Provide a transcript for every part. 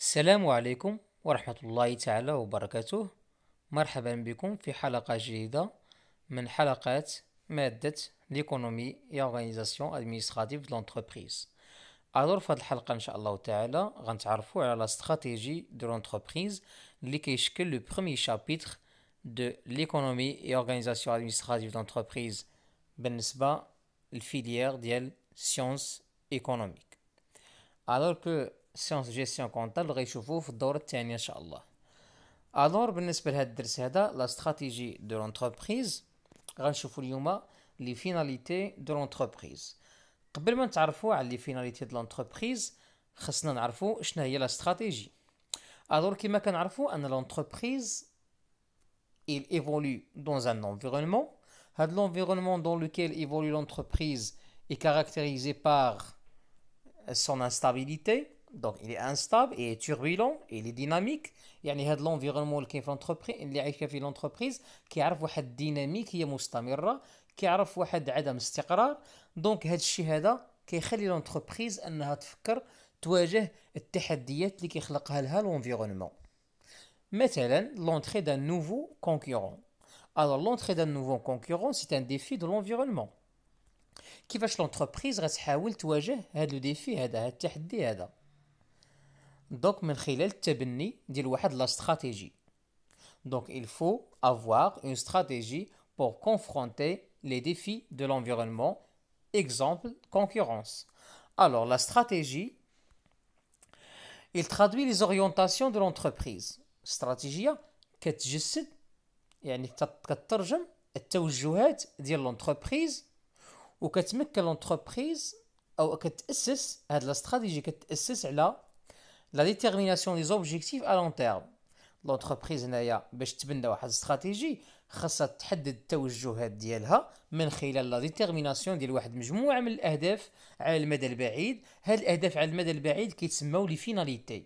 السلام عليكم ورحمة الله تعالى وبركاته. مرحبا بكم في حلقة جديدة من حلقات مادة ليكونومي اي أورغانيزاسيون أدمينستراتيف دو لونتربريز. الور في هاد الحلقة إن شاء الله تعالى غنتعرفوا على لا استراتيجي دو لونتربريز اللي كيشكل لو بخومي شابيتر دو ليكونومي اي اورغانيزاسيون ادمينستراتيف دو لونتربريز بالنسبة للفيليير ديال سيونس ايكونوميك الور كو سيونس جيستيون كونطابل غيشوفوه في الدورة الثانية إن شاء الله الور بالنسبة لهذا الدرس هذا لا استراتيجي دو لونتربريز غنشوفو اليوم لي فيناليتي دو لونتربريز قبل ما نتعرفوا على لي فيناليتي دو لونتربريز خصنا نعرفوا شنو هي لا استراتيجي الور كما كنعرفوا ان لونتربريز il évolue dans un environnement هذا l'environnement dans lequel évolue l'entreprise est caractérisé par son instabilité donc il est instable et turbulent et il est dynamique يعني هذا l'environnement اللي كاين في l'entreprise اللي عايشه فيه l'entreprise كيعرف واحد الديناميك هي مستمره كيعرف واحد عدم استقرار دونك هذا الشيء هذا كيخلي لونتربريز انها تفكر تواجه التحديات اللي كيخلقها لها l'environnement مثلا l'entrée d'un nouveau concurrent alors l'entrée d'un nouveau concurrent c'est un défi de l'environnement كيفاش لونتربريز غتحاول تواجه هذا لو ديفي هذا هذا التحدي هذا دونك من خلال التبني ديال واحد لا استراتيجي دونك il faut avoir une stratégie pour confronter les défis de l'environnement exemple concurrence alors la stratégie il traduit les orientations de l'entreprise استراتيجيه كتجسد يعني كترجم التوجهات ديال l'entreprise وكتمكن l'entreprise او كتاسس هاد لا استراتيجي كتاسس على لا ديتيرميناسيون دي زوبجيكتيف ا لون تيرم لونتربريز هنايا باش تبنى واحد الاستراتيجي خاصها تحدد التوجهات ديالها من خلال لا ديتيرميناسيون ديال واحد مجموعة من الأهداف على المدى البعيد. هاد الأهداف على المدى البعيد كيتسموا لي فيناليتي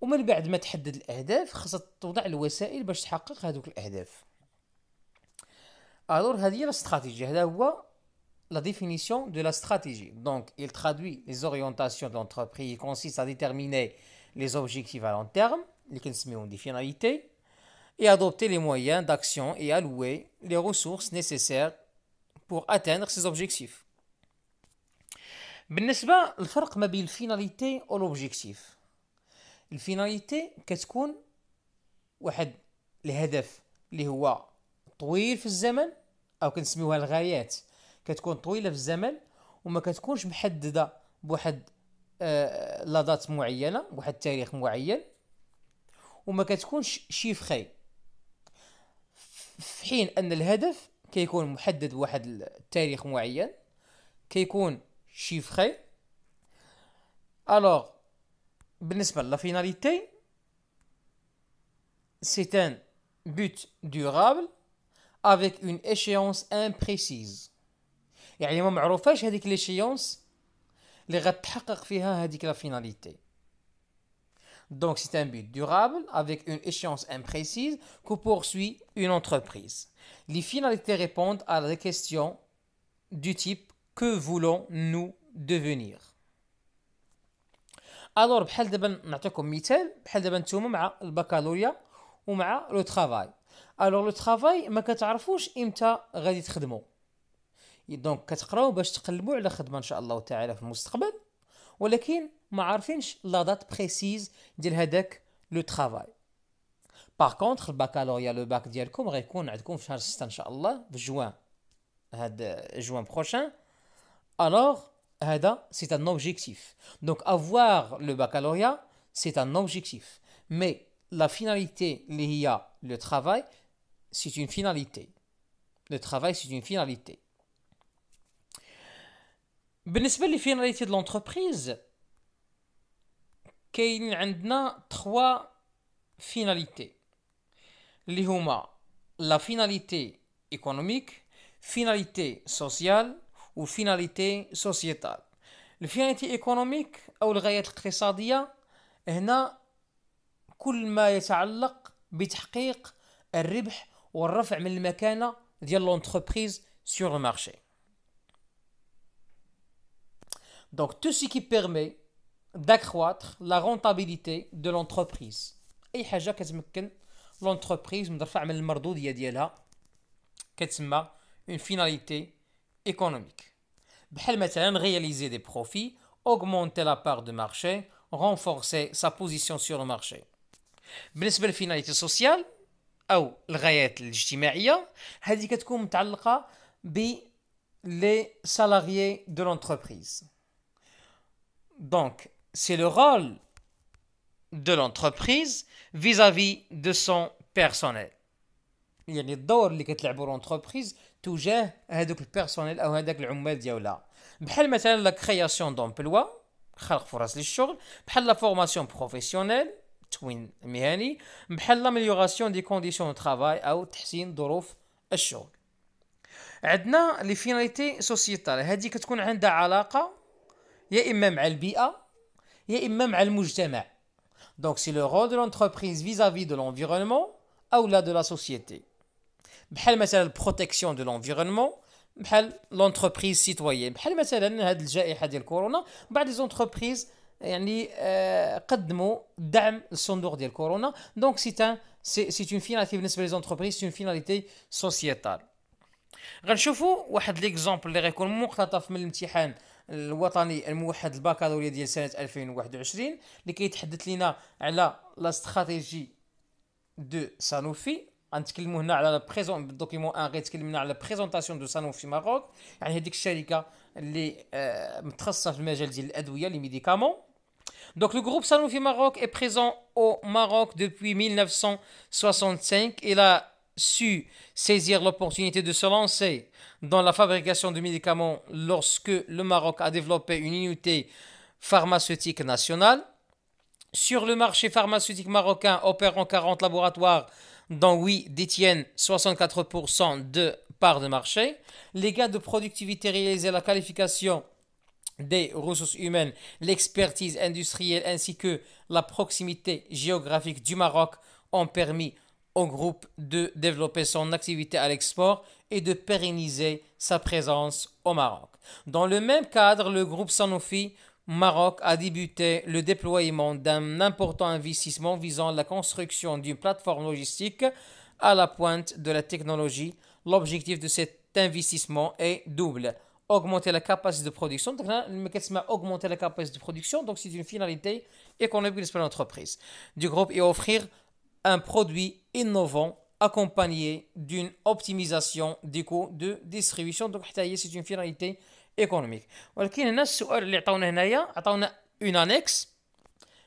ومن بعد ما تحدد الأهداف خاصها توضع الوسائل باش تحقق هذوك الأهداف. الور هذه هي الاستراتيجيه هذا هو la définition de la stratégie. Donc, il traduit les orientations de l'entreprise qui consiste à déterminer les objectifs à long terme, les des finalités, et adopter les moyens d'action et allouer les ressources nécessaires pour atteindre ces objectifs. بالنسبة الفرق ما بين الفيناليتي والأوبجيكتيف الفيناليتي كتكون واحد الهدف اللي هو طويل في الزمن أو كنسميوها الغايات كتكون طويلة في الزمن وما كتكونش محددة بواحد آه لا دات معينة بواحد التاريخ معين وما كتكونش شيفخي في حين أن الهدف كيكون محدد بواحد التاريخ معين كيكون شيفخي الوغ بالنسبة لا فيناليتي سي ان but durable avec une échéance imprécise. يعني ما معروفاش هذيك ليشيونس اللي غتحقق فيها هذيك لا فيناليتي Donc c'est un but durable avec une échéance imprécise que poursuit une entreprise. Les finalités répondent à la question du type que voulons-nous devenir Alors بحال دابا نعطيكم مثال بحال دابا نتوما مع البكالوريا ومع لو ترافاي الوغ لو ترافاي ما كتعرفوش امتى غادي تخدموا دونك كتقراو باش تقلبوا على خدمة إن شاء الله تعالى في المستقبل ولكن ما عارفينش لا دات بريسيز ديال هذاك لو ترافاي باغ كونطخ الباكالوريا لو باك ديالكم غيكون عندكم في شهر 6 إن شاء الله في جوان هاد جوان بروشان الوغ هذا سي ان اوبجيكتيف دونك افوار لو باكالوريا سي ان اوبجيكتيف مي لا فيناليتي اللي هي لو ترافاي سي اون فيناليتي لو ترافاي سي اون فيناليتي بالنسبه لي فيناليتي دو لونتربريز كاين عندنا تخوا فيناليتي اللي هما لا فيناليتي ايكونوميك فيناليتي سوسيال وفيناليتي سوسيتال الفيناليتي ايكونوميك او الغايات الاقتصاديه هنا كل ما يتعلق بتحقيق الربح والرفع من المكانه ديال لونتربريز سور المارشي Donc tout ce qui permet d'accroître la rentabilité de l'entreprise اي حاجه كتمكن l'entreprise من رفع من المردوديه ديالها كتسمى une finalité économique بحال مثلا réaliser des profits augmenter la part de marché renforcer sa position sur le marché بالنسبه للفيناليتي سوسيال او الغايات الاجتماعيه هذه كتكون متعلقه ب les salariés de l'entreprise. Donc, c'est le rôle de l'entreprise vis-à-vis de son personnel. يعني الدور اللي كتلعبوا l'entreprise تجاه هذوك البيرسونيل او هذاك العمال ديالها بحال مثلا لا كرياسيون دومبلوا خلق فرص للشغل بحال لا فورماسيون بروفيسيونيل تكوين مهني بحال لاميليوراسيون دي كونديسيون دو ترافاي او تحسين ظروف الشغل عندنا لي فيناليتي سوسيتال هذه كتكون عندها علاقه يا اما مع البيئه يا اما مع المجتمع دونك سي لو رول دو لونتربريز فيزافي دو لونفيرونمون او لا دو لا سوسيتي بحال مثلا البروتيكسيون دو لونفيرونمون بحال لونتربريز سيتويين بحال مثلا هذه الجائحه ديال كورونا بعض لي زونتربريز يعني آه قدموا دعم للصندوق ديال كورونا دونك سي سي سي اون فيناليتي بالنسبه لي زونتربريز سي اون فيناليتي سوسيتال غنشوفوا واحد ليكزومبل اللي غيكون مقتطف من الامتحان الوطني الموحد الباكالوريا ديال سنة 2021 اللي كيتحدث لنا على لا استراتيجي دو سانوفي غنتكلموا هنا على بريزون بالدوكيمون ان غيتكلم لنا على بريزونطاسيون دو سانوفي ماروك يعني هذيك الشركة اللي آه متخصصة في المجال ديال الأدوية لي ميديكامون. Donc le groupe Sanofi Maroc est présent au Maroc depuis 1965. Il a su saisir l'opportunité de se lancer dans la fabrication de médicaments lorsque le Maroc a développé une unité pharmaceutique nationale. Sur le marché pharmaceutique marocain opérant 40 laboratoires, dont 8 détiennent 64% de parts de marché. Les gains de productivité réalisés la qualification des ressources humaines, l'expertise industrielle ainsi que la proximité géographique du Maroc ont permis au groupe de développer son activité à l'export et de pérenniser sa présence au Maroc. Dans le même cadre, le groupe Sanofi Maroc a débuté le déploiement d'un important investissement visant la construction d'une plateforme logistique à la pointe de la technologie. L'objectif de cet investissement est double. Augmenter la capacité de production. Donc, augmenter la capacité de production. Donc, c'est une finalité économique de l'entreprise du groupe et offrir un produit innovant accompagné d'une optimisation des coûts de distribution donc c'est une finalité économique ولكن هنا السؤال اللي عطاونا هنايا عطاونا اون انيكس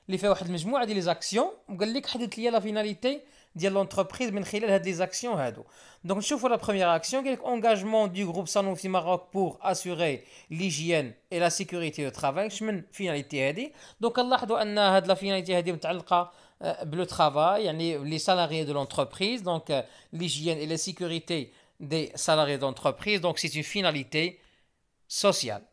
اللي فيها واحد المجموعه ديال لي زاكسيون وقال لك حدد لي لا فيناليتي ديال لونتربريز من خلال هاد لي زاكسيون هادو دونك نشوفوا لا بروميير اكسيون قال لك انغاجمون دو جروب سانوفي ماروك بور اسوري ليجيان اي لا سيكوريتي دو ترافاي شمن فيناليتي هادي دونك نلاحظوا ان هاد لا فيناليتي هادي متعلقه le travail, les salariés de l'entreprise, donc l'hygiène et la sécurité des salariés d'entreprise, donc c'est une finalité sociale.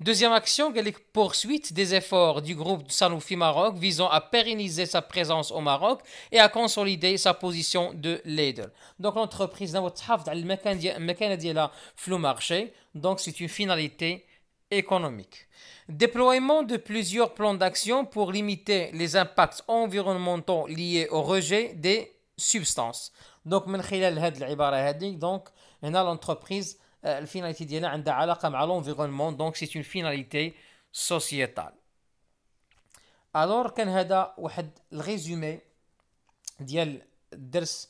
Deuxième action, la poursuite des efforts du groupe Sanofi Maroc visant à pérenniser sa présence au Maroc et à consolider sa position de leader. Donc l'entreprise n'a pas le marché, donc c'est une finalité économique. Déploiement de plusieurs plans d'action pour limiter les impacts environnementaux liés au rejet des substances. Donc, من خلال هذه العبارة هذه donc هنا l'entreprise الفيناليتي ديالها عندها علاقة مع l'environnement donc c'est une finalité sociétale. Alors كان هذا واحد الريزومي ديال الدرس